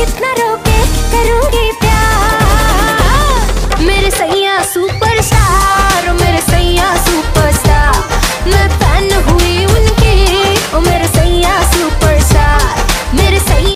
कितना रोके